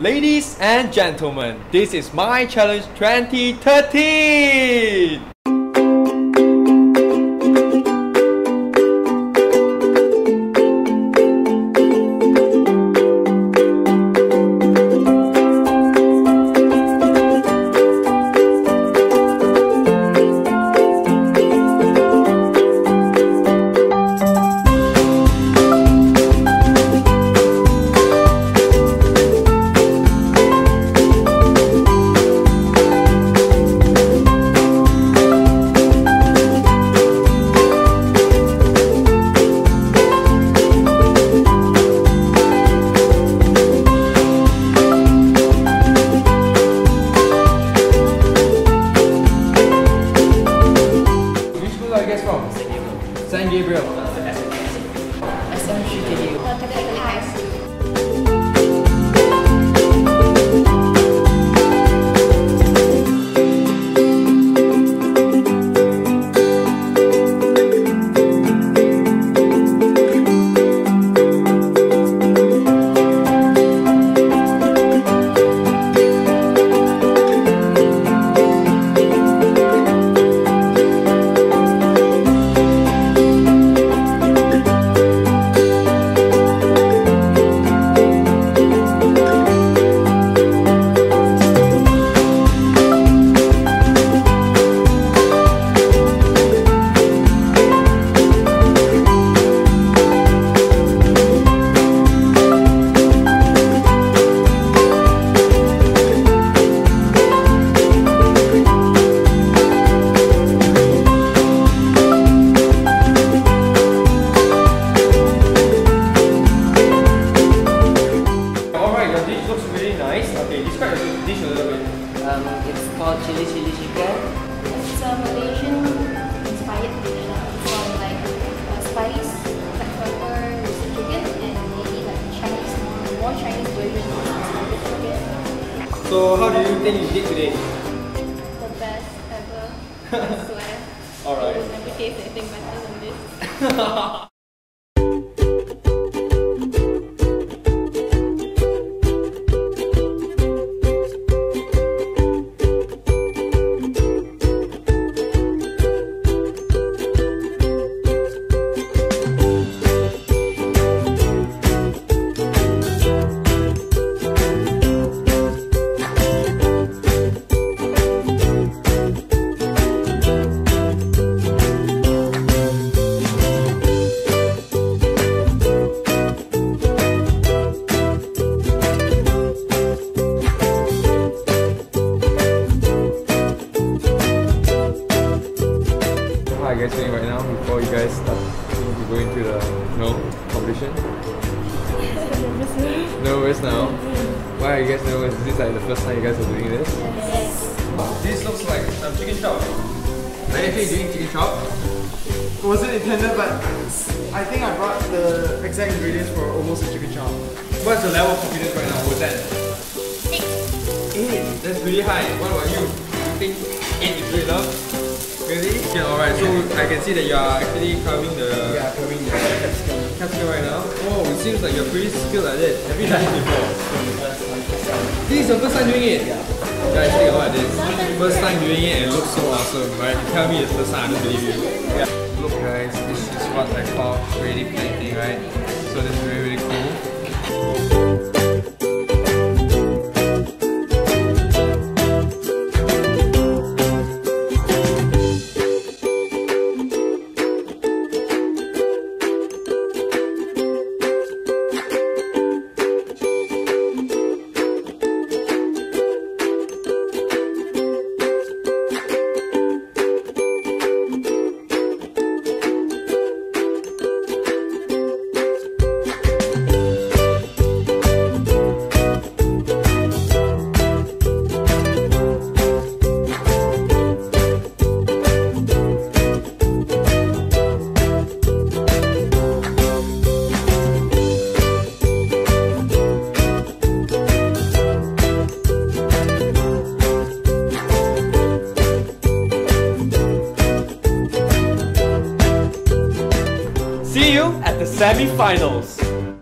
Ladies and gentlemen, this is my challenge 2013! Gabriel. Essa é um. Describe your dish a little bit. Um, it's called chili chili chicken. It's a Malaysian inspired dish uh, from like uh, spice, black pepper, roasted chicken, and maybe like Chinese, more, more Chinese version of spicy chicken. So, how do you think you did today? The best ever, I swear. Alright. I will never taste anything better than this. Guys uh, start to go into the no competition? nervous now? Why are you guys nervous? Is this like the first time you guys are doing this? This looks like some chicken chop. Are you actually doing chicken chop? It wasn't intended, but I think I brought the exact ingredients for almost a chicken chop. What's the level of confidence right now? What's that? Eight. That's really high. What about you? You think eight is good enough? Really? Okay, alright. So I can see that you are actually carving the Yeah, coming the capsicum. capsicum right now. Oh, it seems like you're pretty skilled at it. Have you done it before? This is your first time doing it? Yeah. Yeah, actually about this. First time doing it and it looks so awesome, right? You tell me it's the first time, I don't believe you. Yeah. Look guys, this is what I call 3D painting, right? So this is See you at the semi-finals.